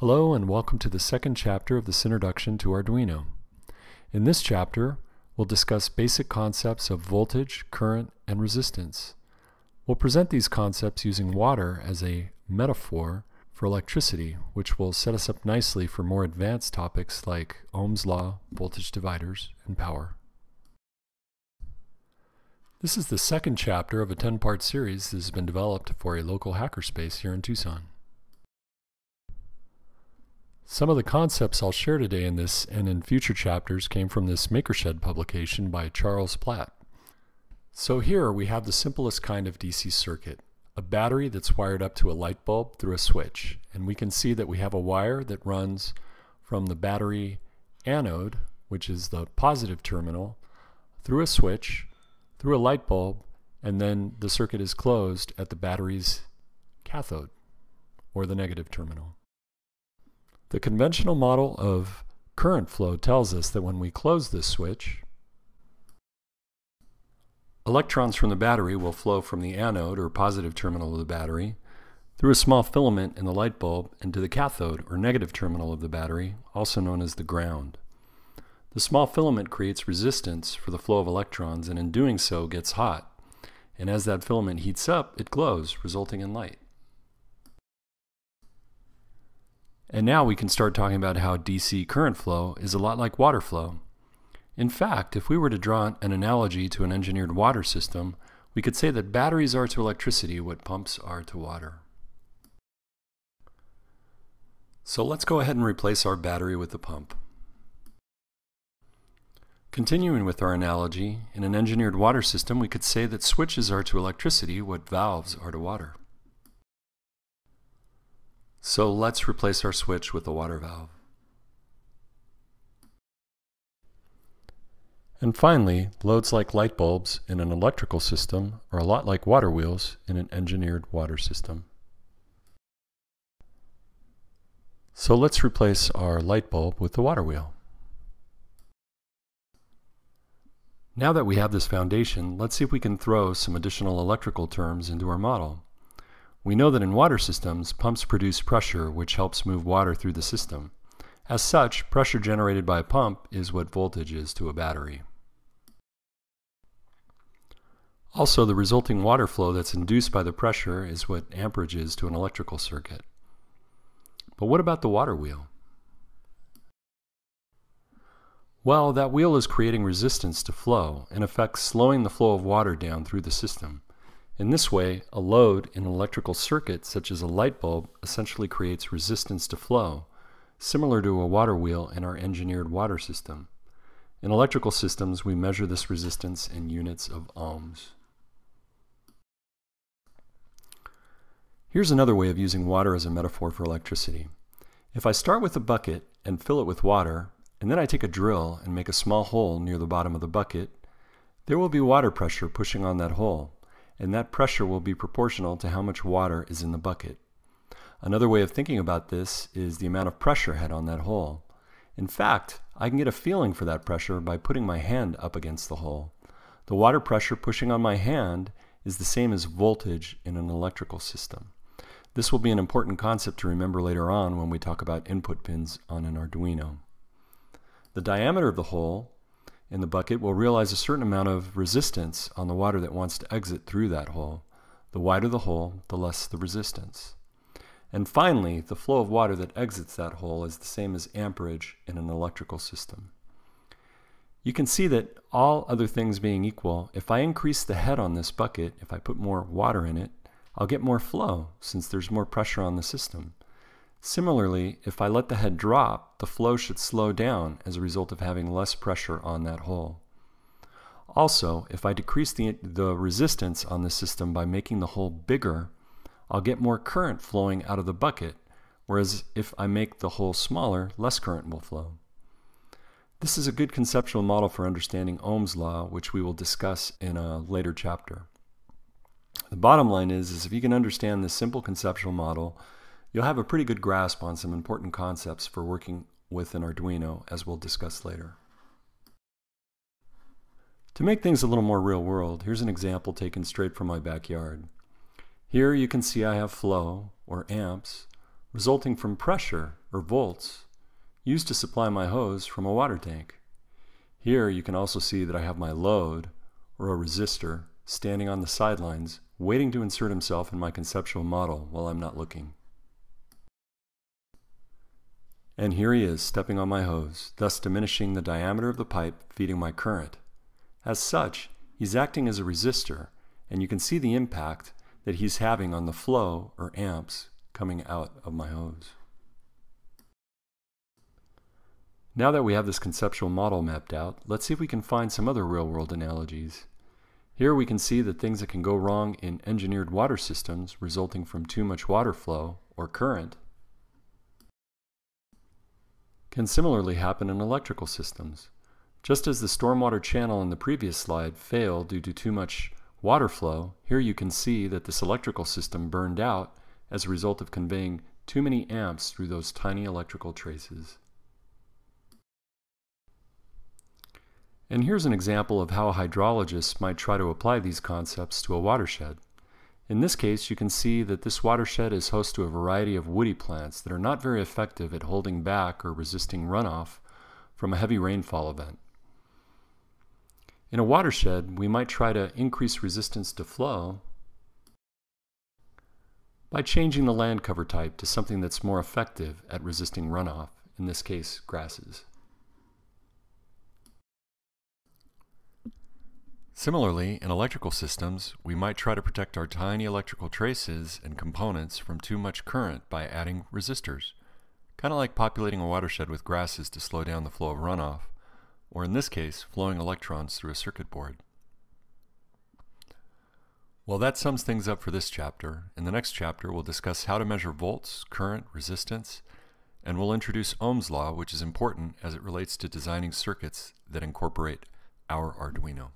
Hello and welcome to the second chapter of this introduction to Arduino. In this chapter, we'll discuss basic concepts of voltage, current, and resistance. We'll present these concepts using water as a metaphor for electricity, which will set us up nicely for more advanced topics like Ohm's law, voltage dividers, and power. This is the second chapter of a 10-part series that has been developed for a local hackerspace here in Tucson. Some of the concepts I'll share today in this and in future chapters came from this Makershed publication by Charles Platt. So here we have the simplest kind of DC circuit, a battery that's wired up to a light bulb through a switch. And we can see that we have a wire that runs from the battery anode, which is the positive terminal, through a switch, through a light bulb, and then the circuit is closed at the battery's cathode, or the negative terminal. The conventional model of current flow tells us that when we close this switch, electrons from the battery will flow from the anode or positive terminal of the battery through a small filament in the light bulb into the cathode or negative terminal of the battery, also known as the ground. The small filament creates resistance for the flow of electrons and in doing so gets hot. And as that filament heats up, it glows, resulting in light. And now we can start talking about how DC current flow is a lot like water flow. In fact, if we were to draw an analogy to an engineered water system, we could say that batteries are to electricity what pumps are to water. So let's go ahead and replace our battery with the pump. Continuing with our analogy, in an engineered water system, we could say that switches are to electricity what valves are to water. So let's replace our switch with a water valve. And finally, loads like light bulbs in an electrical system are a lot like water wheels in an engineered water system. So let's replace our light bulb with the water wheel. Now that we have this foundation, let's see if we can throw some additional electrical terms into our model. We know that in water systems, pumps produce pressure which helps move water through the system. As such, pressure generated by a pump is what voltage is to a battery. Also, the resulting water flow that's induced by the pressure is what amperage is to an electrical circuit. But what about the water wheel? Well, that wheel is creating resistance to flow, in effect slowing the flow of water down through the system. In this way, a load in an electrical circuit, such as a light bulb, essentially creates resistance to flow, similar to a water wheel in our engineered water system. In electrical systems, we measure this resistance in units of ohms. Here's another way of using water as a metaphor for electricity. If I start with a bucket and fill it with water, and then I take a drill and make a small hole near the bottom of the bucket, there will be water pressure pushing on that hole and that pressure will be proportional to how much water is in the bucket. Another way of thinking about this is the amount of pressure head on that hole. In fact, I can get a feeling for that pressure by putting my hand up against the hole. The water pressure pushing on my hand is the same as voltage in an electrical system. This will be an important concept to remember later on when we talk about input pins on an Arduino. The diameter of the hole in the bucket will realize a certain amount of resistance on the water that wants to exit through that hole. The wider the hole, the less the resistance. And finally, the flow of water that exits that hole is the same as amperage in an electrical system. You can see that all other things being equal, if I increase the head on this bucket, if I put more water in it, I'll get more flow since there's more pressure on the system. Similarly, if I let the head drop, the flow should slow down as a result of having less pressure on that hole. Also, if I decrease the, the resistance on the system by making the hole bigger, I'll get more current flowing out of the bucket, whereas if I make the hole smaller, less current will flow. This is a good conceptual model for understanding Ohm's law, which we will discuss in a later chapter. The bottom line is, is if you can understand this simple conceptual model, You'll have a pretty good grasp on some important concepts for working with an Arduino, as we'll discuss later. To make things a little more real world, here's an example taken straight from my backyard. Here you can see I have flow, or amps, resulting from pressure or volts, used to supply my hose from a water tank. Here you can also see that I have my load, or a resistor, standing on the sidelines, waiting to insert himself in my conceptual model while I'm not looking. And here he is stepping on my hose, thus diminishing the diameter of the pipe feeding my current. As such, he's acting as a resistor, and you can see the impact that he's having on the flow, or amps, coming out of my hose. Now that we have this conceptual model mapped out, let's see if we can find some other real-world analogies. Here we can see the things that can go wrong in engineered water systems resulting from too much water flow, or current, can similarly happen in electrical systems. Just as the stormwater channel in the previous slide failed due to too much water flow, here you can see that this electrical system burned out as a result of conveying too many amps through those tiny electrical traces. And here's an example of how a hydrologist might try to apply these concepts to a watershed. In this case, you can see that this watershed is host to a variety of woody plants that are not very effective at holding back or resisting runoff from a heavy rainfall event. In a watershed, we might try to increase resistance to flow by changing the land cover type to something that's more effective at resisting runoff, in this case, grasses. Similarly, in electrical systems, we might try to protect our tiny electrical traces and components from too much current by adding resistors, kind of like populating a watershed with grasses to slow down the flow of runoff, or in this case, flowing electrons through a circuit board. Well, that sums things up for this chapter. In the next chapter, we'll discuss how to measure volts, current, resistance, and we'll introduce Ohm's law, which is important as it relates to designing circuits that incorporate our Arduino.